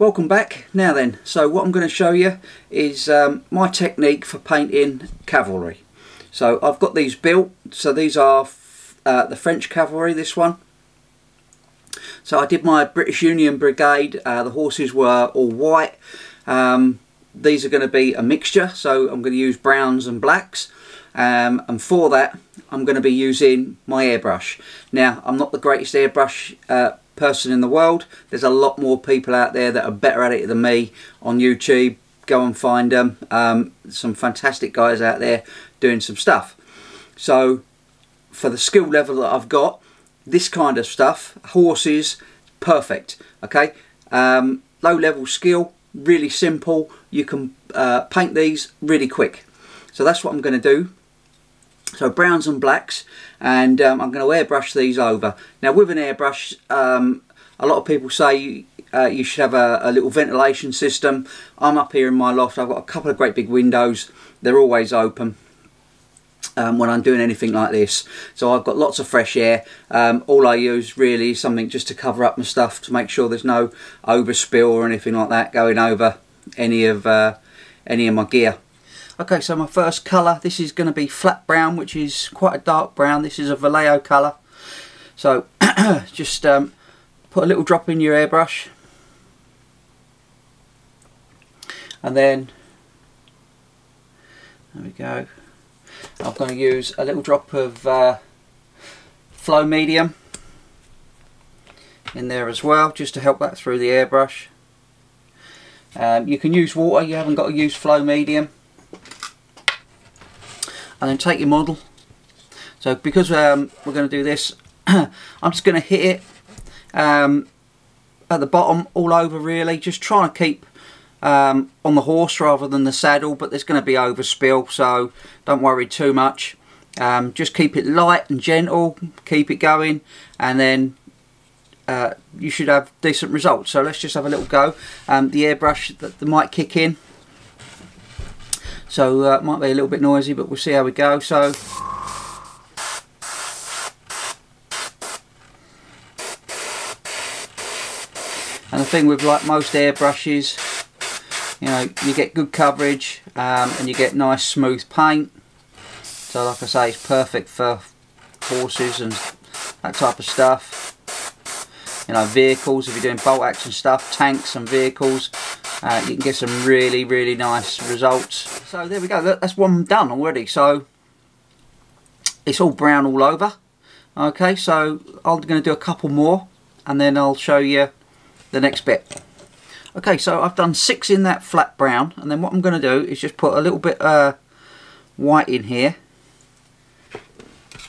Welcome back. Now then, so what I'm going to show you is um, my technique for painting cavalry. So I've got these built, so these are uh, the French cavalry, this one. So I did my British Union Brigade, uh, the horses were all white. Um, these are going to be a mixture, so I'm going to use browns and blacks. Um, and for that, I'm going to be using my airbrush. Now, I'm not the greatest airbrush uh, person in the world. There's a lot more people out there that are better at it than me on YouTube. Go and find them. Um, some fantastic guys out there doing some stuff. So for the skill level that I've got, this kind of stuff, horses, perfect. Okay, um, low level skill, really simple. You can uh, paint these really quick. So that's what I'm going to do. So browns and blacks and um, I'm going to airbrush these over. Now with an airbrush, um, a lot of people say uh, you should have a, a, little ventilation system. I'm up here in my loft, I've got a couple of great big windows. They're always open. Um, when I'm doing anything like this. So I've got lots of fresh air. Um, all I use really is something just to cover up my stuff to make sure there's no overspill or anything like that going over any of uh, any of my gear. Okay, so my first colour, this is going to be flat brown, which is quite a dark brown. This is a Vallejo colour. So just um, put a little drop in your airbrush. And then, there we go. I'm going to use a little drop of uh, flow medium in there as well, just to help that through the airbrush. Um, you can use water, you haven't got to use flow medium and then take your model. So because um, we're going to do this I'm just going to hit it um, at the bottom all over really just trying to keep um, on the horse rather than the saddle but there's going to be overspill so don't worry too much. Um, just keep it light and gentle keep it going and then uh, you should have decent results. So let's just have a little go. Um, the airbrush that, that might kick in so uh, might be a little bit noisy, but we'll see how we go. So And the thing with like most airbrushes, you know, you get good coverage um, and you get nice smooth paint. So like I say, it's perfect for horses and that type of stuff. You know, vehicles, if you're doing bolt action stuff, tanks and vehicles, uh, you can get some really, really nice results so there we go, that's one done already. So it's all brown all over. Okay, so I'm going to do a couple more and then I'll show you the next bit. Okay, so I've done six in that flat brown and then what I'm going to do is just put a little bit uh, white in here.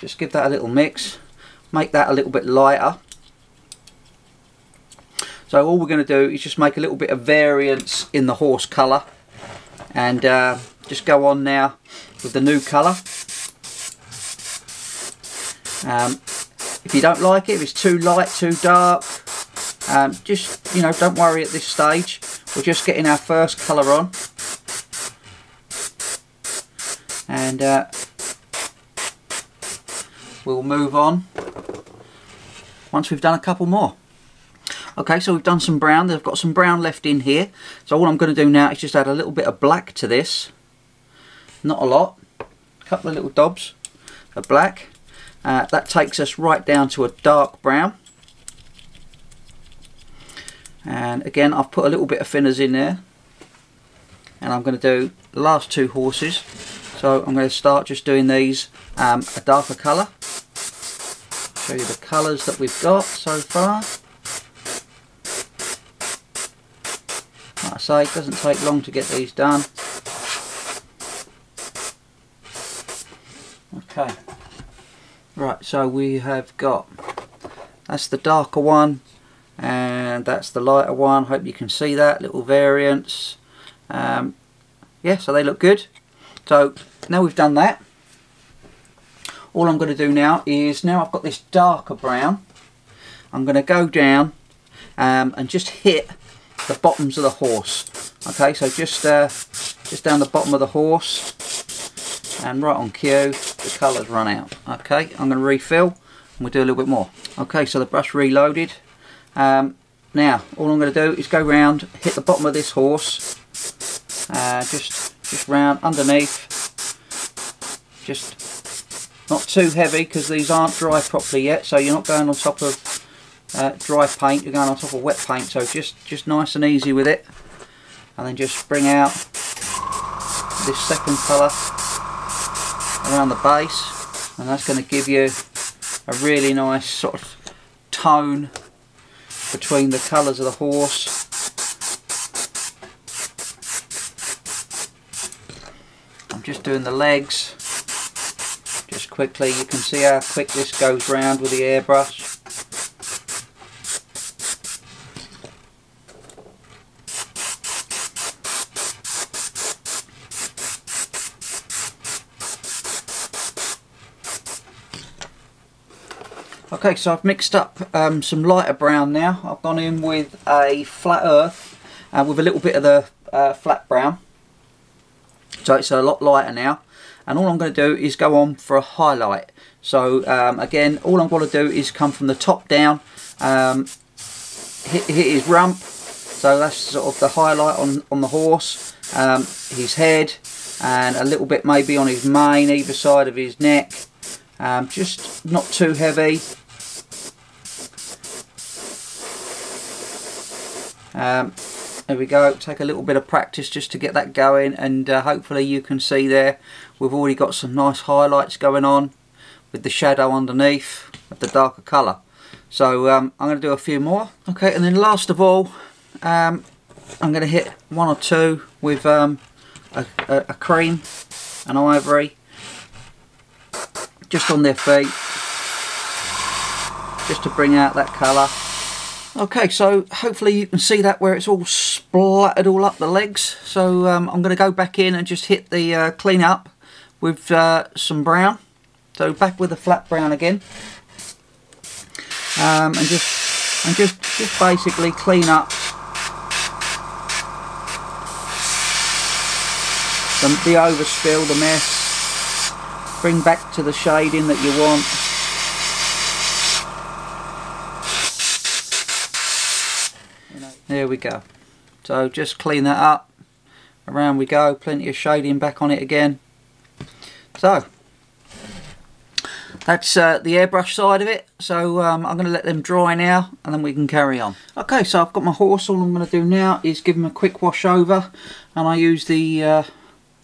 Just give that a little mix. Make that a little bit lighter. So all we're going to do is just make a little bit of variance in the horse colour and uh, just go on now with the new colour. Um, if you don't like it if it's too light too dark um, just you know don't worry at this stage. We're just getting our first colour on. And uh, we'll move on once we've done a couple more Okay, so we've done some brown. They've got some brown left in here. So all I'm going to do now is just add a little bit of black to this. Not a lot. A couple of little dobs of black. Uh, that takes us right down to a dark brown. And again, I've put a little bit of thinners in there. And I'm going to do the last two horses. So I'm going to start just doing these um, a darker colour. Show you the colours that we've got so far. Like I say, it doesn't take long to get these done. Okay. Right, so we have got, that's the darker one, and that's the lighter one. Hope you can see that, little variance. Um, yeah, so they look good. So, now we've done that, all I'm going to do now is, now I've got this darker brown, I'm going to go down um, and just hit the bottoms of the horse. Okay, so just uh, just down the bottom of the horse and right on cue, the colours run out. Okay, I'm going to refill and we'll do a little bit more. Okay, so the brush reloaded. Um, now all I'm going to do is go round hit the bottom of this horse uh, just just round underneath just not too heavy because these aren't dry properly yet so you're not going on top of uh, dry paint you're going on top of wet paint so just just nice and easy with it. And then just bring out this second colour around the base and that's going to give you a really nice sort of tone between the colours of the horse. I'm just doing the legs. Just quickly you can see how quick this goes round with the airbrush Okay, so I've mixed up um, some lighter brown now. I've gone in with a flat earth uh, with a little bit of the uh, flat brown. So it's a lot lighter now. And all I'm going to do is go on for a highlight. So um, again, all I'm going to do is come from the top down, um, hit, hit, his rump. So that's sort of the highlight on, on the horse, um, his head, and a little bit maybe on his mane, either side of his neck. Um, just not too heavy Um, there we go, take a little bit of practice just to get that going and uh, hopefully you can see there we've already got some nice highlights going on with the shadow underneath of the darker colour. So um, I'm going to do a few more. Okay, and then last of all, um, I'm going to hit one or two with um, a, a, a cream, an ivory, just on their feet, just to bring out that colour. Okay, so hopefully you can see that where it's all splattered all up the legs. So um, I'm going to go back in and just hit the uh, clean up with uh, some brown. So back with the flat brown again. Um, and just and just just basically clean up the, the overspill, the mess. Bring back to the shading that you want. There we go. So just clean that up. Around we go. Plenty of shading back on it again. So that's uh, the airbrush side of it. So um, I'm going to let them dry now and then we can carry on. Okay so I've got my horse. All I'm going to do now is give him a quick wash over and I use the uh,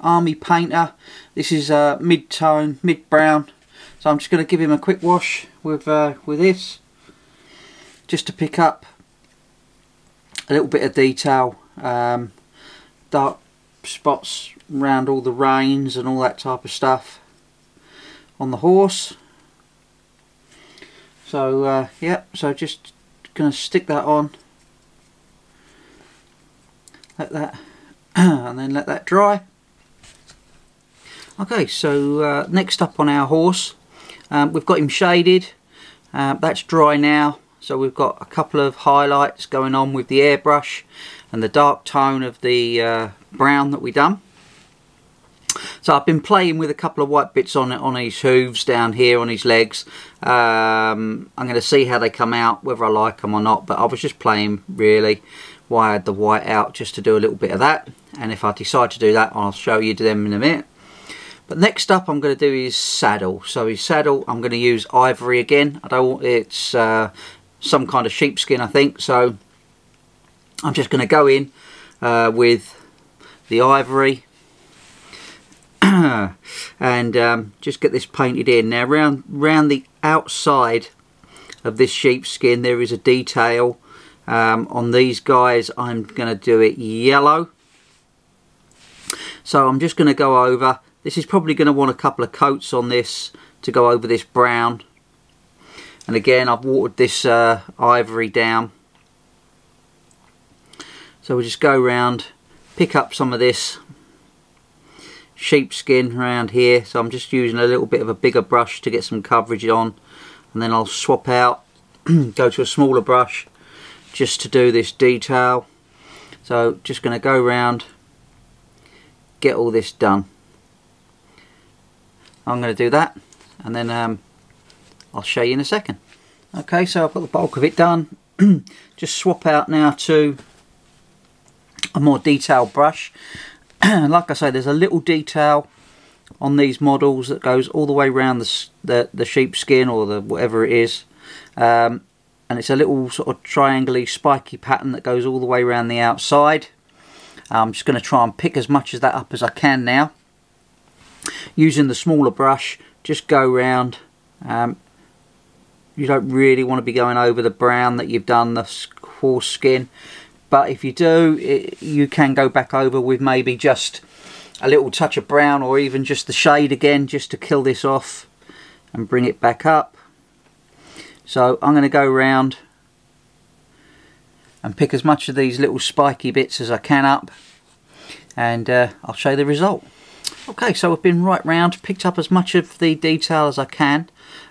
army painter. This is uh, mid-tone mid-brown. So I'm just going to give him a quick wash with uh, with this just to pick up a little bit of detail um, dark spots around all the reins and all that type of stuff on the horse. So uh, yeah so just gonna stick that on. Let that and then let that dry. Okay so uh, next up on our horse um, we've got him shaded. Uh, that's dry now so we've got a couple of highlights going on with the airbrush and the dark tone of the uh, brown that we done. So I've been playing with a couple of white bits on on his hooves down here on his legs. Um, I'm going to see how they come out, whether I like them or not. But I was just playing really. wired the white out just to do a little bit of that. And if I decide to do that, I'll show you them in a minute. But next up I'm going to do his saddle. So his saddle I'm going to use ivory again. I don't. It's uh, some kind of sheepskin I think. So I'm just going to go in uh, with the ivory. And um, just get this painted in. Now round round the outside of this sheepskin there is a detail um, on these guys. I'm going to do it yellow. So I'm just going to go over. This is probably going to want a couple of coats on this to go over this brown and again I've watered this uh, ivory down. So we'll just go around pick up some of this sheepskin around here. So I'm just using a little bit of a bigger brush to get some coverage on. And then I'll swap out go to a smaller brush just to do this detail. So just going to go around get all this done. I'm going to do that. And then um, I'll show you in a second. Okay, so I've got the bulk of it done. just swap out now to a more detailed brush like I say there's a little detail on these models that goes all the way around the, the, the sheepskin or the whatever it is um, and it's a little sort of triangular spiky pattern that goes all the way around the outside I'm just going to try and pick as much of that up as I can now using the smaller brush just go round um, you don't really want to be going over the brown that you've done the horse skin. But if you do it, you can go back over with maybe just a little touch of brown or even just the shade again just to kill this off and bring it back up. So I'm going to go around and pick as much of these little spiky bits as I can up and uh, I'll show you the result. Okay so I've been right round picked up as much of the detail as I can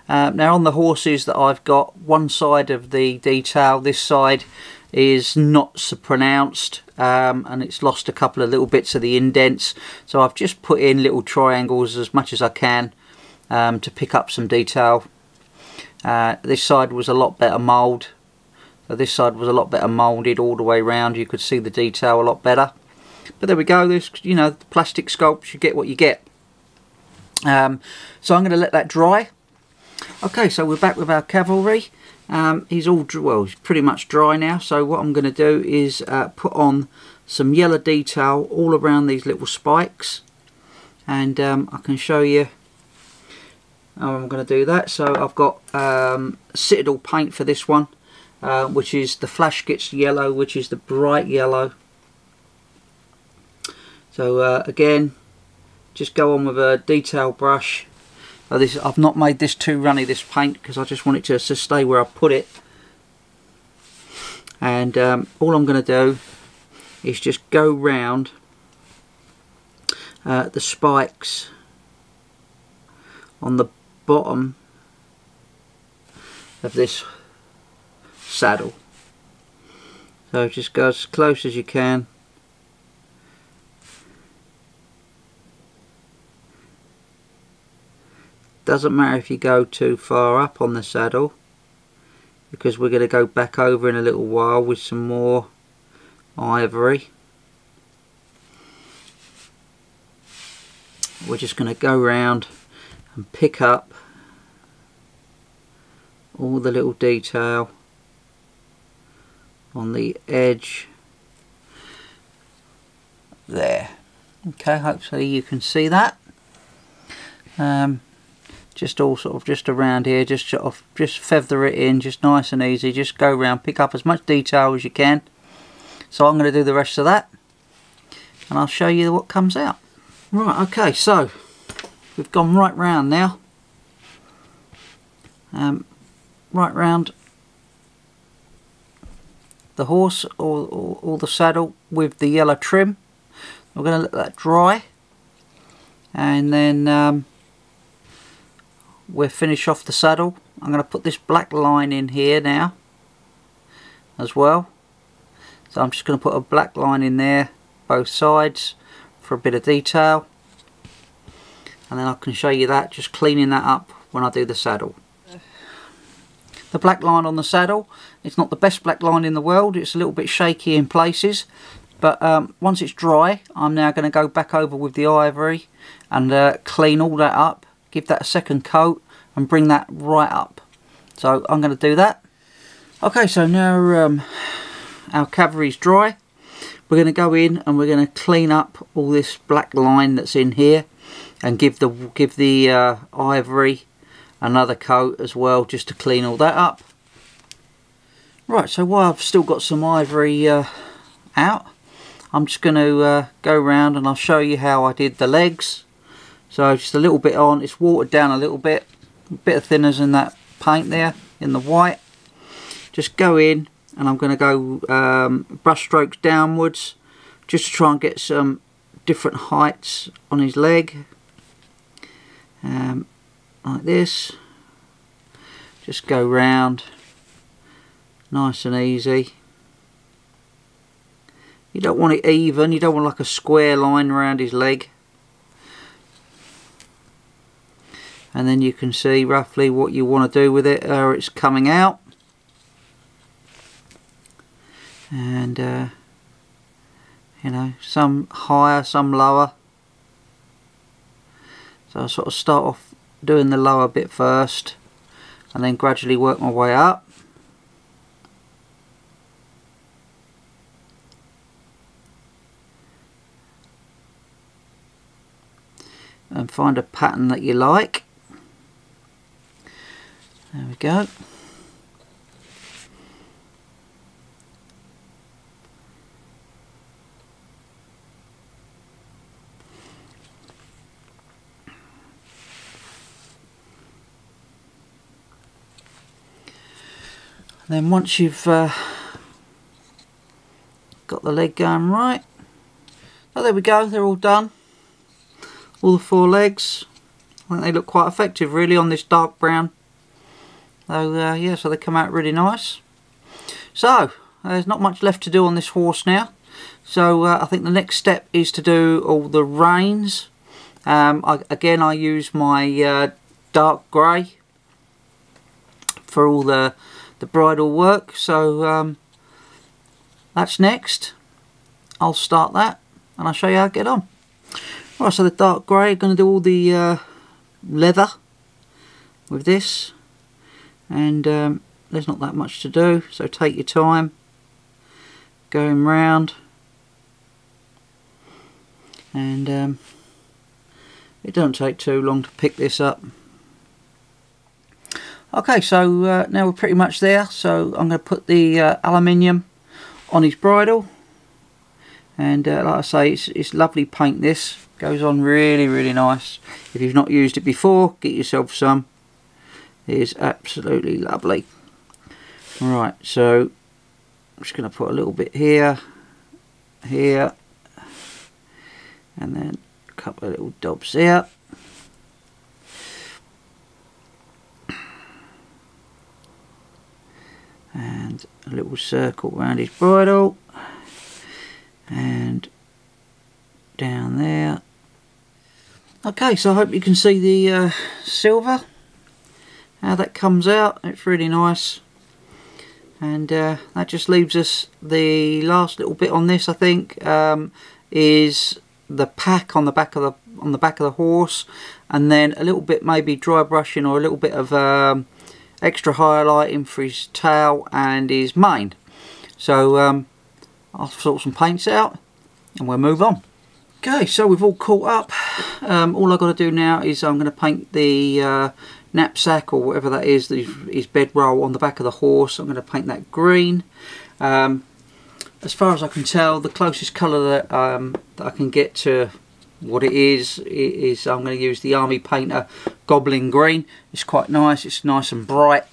uh, now on the horses that I've got one side of the detail this side is not so pronounced um, and it's lost a couple of little bits of the indents. So I've just put in little triangles as much as I can um, to pick up some detail. Uh, this side was a lot better mould. So this side was a lot better moulded all the way around you could see the detail a lot better. But there we go. This you know plastic sculpts you get what you get. Um, so I'm going to let that dry okay so we're back with our cavalry. Um, he's all well he's pretty much dry now. So what I'm going to do is uh, put on some yellow detail all around these little spikes. And um, I can show you how I'm going to do that. So I've got um, Citadel paint for this one uh, which is the Flash Gitz Yellow which is the bright yellow. So uh, again just go on with a detail brush this, I've not made this too runny, this paint, because I just want it to, to stay where I put it. And um, all I'm going to do is just go round uh, the spikes on the bottom of this saddle. So just go as close as you can doesn't matter if you go too far up on the saddle because we're going to go back over in a little while with some more ivory. We're just going to go around and pick up all the little detail on the edge there. Okay hopefully you can see that. Um, just all sort of just around here just sort of just feather it in just nice and easy just go around pick up as much detail as you can. So I'm going to do the rest of that and I'll show you what comes out. Right okay so we've gone right round now. Um, right round the horse or, or, or the saddle with the yellow trim. We're going to let that dry and then um, we'll finish off the saddle. I'm going to put this black line in here now as well. So I'm just going to put a black line in there both sides for a bit of detail and then I can show you that just cleaning that up when I do the saddle. The black line on the saddle, it's not the best black line in the world, it's a little bit shaky in places but um, once it's dry I'm now going to go back over with the ivory and uh, clean all that up give that a second coat and bring that right up. So I'm going to do that. Okay, so now um, our cavalry's dry. We're going to go in and we're going to clean up all this black line that's in here and give the give the uh, ivory another coat as well just to clean all that up. Right, so while I've still got some ivory uh, out, I'm just going to uh, go around and I'll show you how I did the legs so just a little bit on, it's watered down a little bit, a bit of thinners in that paint there, in the white. Just go in and I'm going to go um, brush strokes downwards just to try and get some different heights on his leg. Um, like this. Just go round nice and easy. You don't want it even, you don't want like a square line around his leg. And then you can see roughly what you want to do with it or it's coming out. And uh, you know some higher some lower. So I'll sort of start off doing the lower bit first and then gradually work my way up. And find a pattern that you like there we go then once you've uh, got the leg going right so there we go they're all done. All the four legs. I think they look quite effective really on this dark brown so uh, yeah so they come out really nice. So there's not much left to do on this horse now. So uh, I think the next step is to do all the reins. Um, I, again I use my uh, dark grey for all the the bridle work. So um, that's next. I'll start that and I'll show you how I get on. Right so the dark grey going to do all the uh, leather with this and um, there's not that much to do so take your time going round and um, it doesn't take too long to pick this up Okay, so uh, now we're pretty much there. So I'm going to put the uh, aluminium on his bridle. And uh, like I say, it's, it's lovely paint this. Goes on really, really nice. If you've not used it before, get yourself some. Is absolutely lovely. Right, so I'm just going to put a little bit here, here, and then a couple of little dobs here. and a little circle around his bridle and down there okay so I hope you can see the uh, silver how that comes out it's really nice and uh, that just leaves us the last little bit on this I think um, is the pack on the back of the on the back of the horse and then a little bit maybe dry brushing or a little bit of um, extra highlighting for his tail and his mane. So um, I'll sort some paints out and we'll move on. Okay, so we've all caught up. Um, all I've got to do now is I'm going to paint the uh, knapsack or whatever that is, his bedroll on the back of the horse. I'm going to paint that green. Um, as far as I can tell, the closest colour that, um, that I can get to what it is is I'm going to use the Army Painter Goblin Green. It's quite nice, it's nice and bright.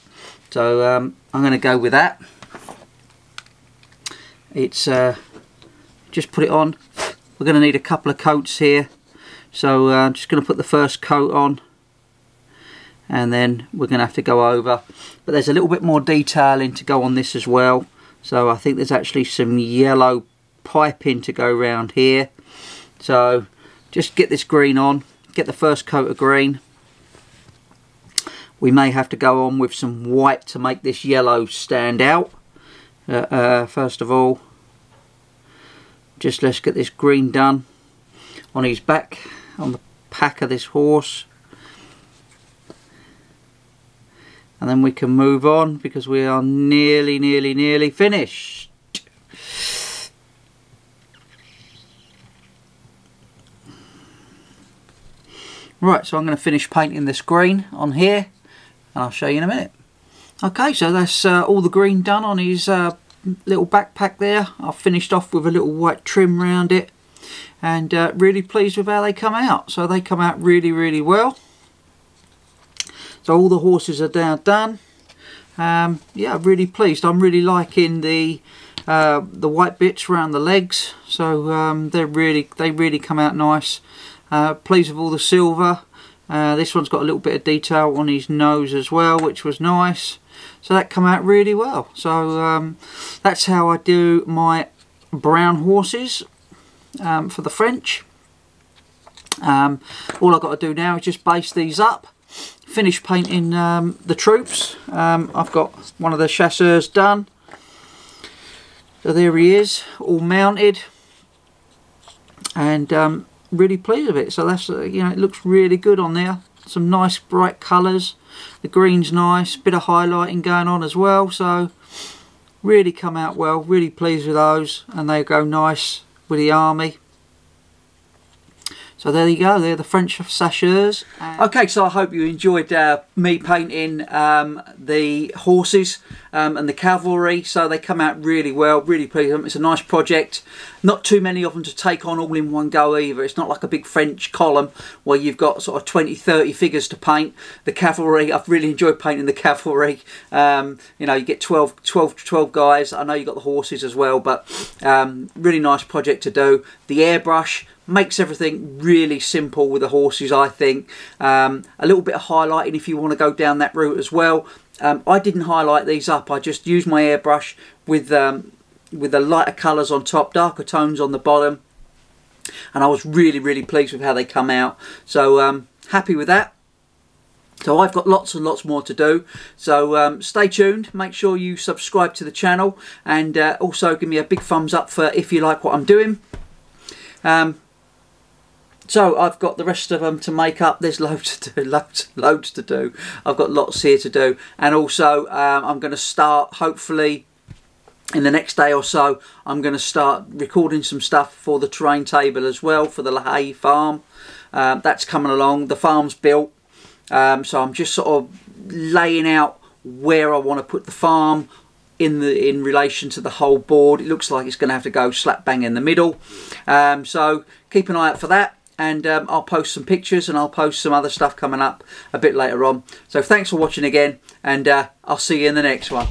So um, I'm going to go with that. It's uh, just put it on. We're going to need a couple of coats here. So uh, I'm just going to put the first coat on and then we're going to have to go over. But there's a little bit more detailing to go on this as well. So I think there's actually some yellow piping to go around here. So just get this green on get the first coat of green we may have to go on with some white to make this yellow stand out uh, uh, first of all just let's get this green done on his back on the pack of this horse and then we can move on because we are nearly nearly nearly finished Right, so I'm going to finish painting this green on here and I'll show you in a minute. Okay, so that's uh, all the green done on his uh, little backpack there. I've finished off with a little white trim around it and uh, really pleased with how they come out. So they come out really, really well. So all the horses are now done. Um, yeah, really pleased. I'm really liking the uh, the white bits around the legs. So um, they're really they really come out nice. Uh, pleased with all the silver. Uh, this one's got a little bit of detail on his nose as well, which was nice. So that come out really well. So um, that's how I do my brown horses um, for the French. Um, all I've got to do now is just base these up. Finish painting um, the troops. Um, I've got one of the chasseurs done. So there he is, all mounted, and um, really pleased with it. So that's uh, you know it looks really good on there. Some nice bright colours. The green's nice, bit of highlighting going on as well. So really come out well. Really pleased with those, and they go nice with the army. So there you go, they're the French chasseurs. Okay, so I hope you enjoyed uh, me painting um, the horses um, and the cavalry. So they come out really well, really pleased. It's a nice project. Not too many of them to take on all in one go either. It's not like a big French column where you've got sort of 20, 30 figures to paint. The cavalry, I've really enjoyed painting the cavalry. Um, you know, you get 12, 12, 12 guys. I know you've got the horses as well, but um, really nice project to do. The airbrush, makes everything really simple with the horses I think um, a little bit of highlighting if you want to go down that route as well um, I didn't highlight these up I just used my airbrush with um, with the lighter colours on top darker tones on the bottom and I was really really pleased with how they come out so um, happy with that so I've got lots and lots more to do. So um, stay tuned. Make sure you subscribe to the channel and uh, also give me a big thumbs up for if you like what I'm doing. Um, so I've got the rest of them to make up. There's loads to do, loads, loads to do. I've got lots here to do, and also um, I'm going to start hopefully in the next day or so. I'm going to start recording some stuff for the terrain table as well for the La farm. Um, that's coming along. The farm's built, um, so I'm just sort of laying out where I want to put the farm in the in relation to the whole board. It looks like it's going to have to go slap bang in the middle. Um, so keep an eye out for that and um, I'll post some pictures and I'll post some other stuff coming up a bit later on. So thanks for watching again and uh, I'll see you in the next one.